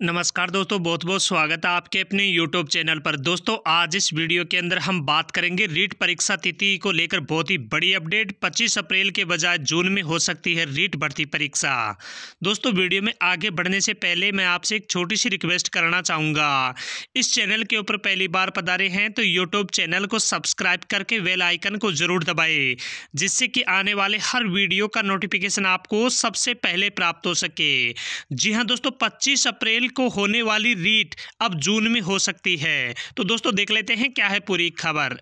नमस्कार दोस्तों बहुत बहुत स्वागत है आपके अपने यूट्यूब चैनल पर। दोस्तों, आज इस वीडियो के अंदर हम बात करेंगे रीट परीक्षा तिथि को लेकर बहुत ही बड़ी अपडेट। 25 अप्रैल के बजाय जून में हो सकती है रीट भर्ती परीक्षा। दोस्तों, वीडियो में आगे बढ़ने से पहले मैं आपसे एक छोटी सी रिक्वेस्ट करना चाहूँगा। इस चैनल के ऊपर पहली बार पधारे हैं तो यूट्यूब चैनल को सब्सक्राइब करके वेल आइकन को ज़रूर दबाए, जिससे कि आने वाले हर वीडियो का नोटिफिकेशन आपको सबसे पहले प्राप्त हो सके। जी हाँ दोस्तों, पच्चीस अप्रैल को होने वाली रीट अब जून में हो सकती है। तो दोस्तों देख लेते हैं क्या है पूरी खबर।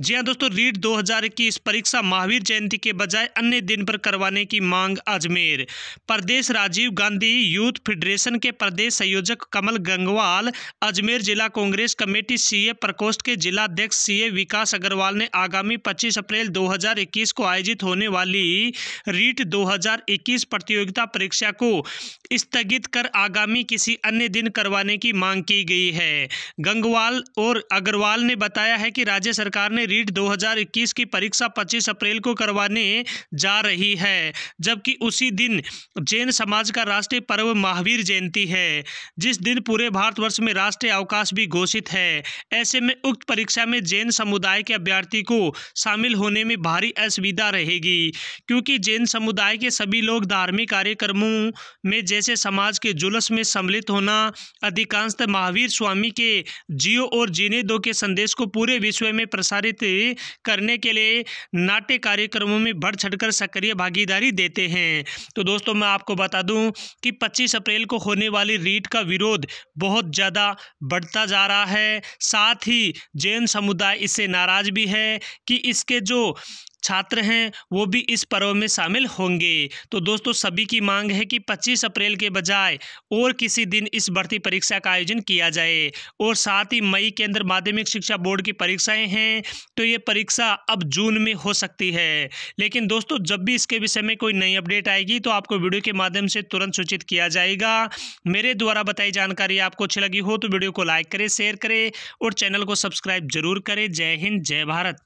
जी हाँ दोस्तों, रीट 2021 परीक्षा महावीर जयंती के बजाय अन्य दिन पर करवाने की मांग अजमेर। प्रदेश राजीव गांधी यूथ फेडरेशन के प्रदेश संयोजक कमल गंगवाल, अजमेर जिला कांग्रेस कमेटी सीए प्रकोष्ठ के जिला अध्यक्ष सीए विकास अग्रवाल ने आगामी 25 अप्रैल 2021 को आयोजित होने वाली रीट 2021 प्रतियोगिता परीक्षा को स्थगित कर आगामी किसी अन्य दिन करवाने की मांग की गई है। गंगवाल और अग्रवाल ने बताया है कि राज्य सरकार ने रीट 2021 की परीक्षा 25 अप्रैल को करवाने जा रही है, जबकि उसी दिन जैन समाज का राष्ट्रीय पर्व महावीर जयंती है, जिस दिन पूरे भारतवर्ष में राष्ट्रीय अवकाश भी घोषित है। ऐसे में उक्त परीक्षा में जैन समुदाय के अभ्यर्थी को शामिल होने में भारी असुविधा रहेगी, क्योंकि जैन समुदाय के सभी लोग धार्मिक कार्यक्रमों में जैसे समाज के जुलूस में सम्मिलित होना अधिकांशतः महावीर स्वामी के जियो और जीने दो के संदेश को पूरे विश्व में प्रसारित करने के लिए नाट्य कार्यक्रमों में बढ़ चढ़कर सक्रिय भागीदारी देते हैं। तो दोस्तों, मैं आपको बता दूँ कि 25 अप्रैल को होने वाली रीट का विरोध बहुत ज़्यादा बढ़ता जा रहा है। साथ ही जैन समुदाय इससे नाराज़ भी है कि इसके जो छात्र हैं, वो भी इस पर्व में शामिल होंगे। तो दोस्तों, सभी की मांग है कि 25 अप्रैल के बजाय और किसी दिन इस भर्ती परीक्षा का आयोजन किया जाए। और साथ ही मई के अंदर माध्यमिक शिक्षा बोर्ड की परीक्षाएँ हैं तो ये परीक्षा अब जून में हो सकती है। लेकिन दोस्तों, जब भी इसके विषय में कोई नई अपडेट आएगी तो आपको वीडियो के माध्यम से तुरंत सूचित किया जाएगा। मेरे द्वारा बताई जानकारी आपको अच्छी लगी हो तो वीडियो को लाइक करें, शेयर करें और चैनल को सब्सक्राइब ज़रूर करें। जय हिंद, जय भारत।